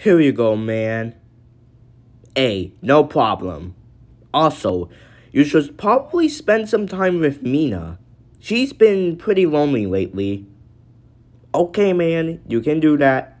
Here you go, man. A no problem. Also, you should probably spend some time with Mina. She's been pretty lonely lately. Okay, man, you can do that.